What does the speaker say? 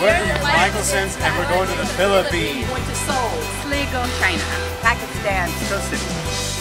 We're in Michaelsons, and we're going to the Philippines. We went to Seoul, Sligo, China. Pakistan, Costa City.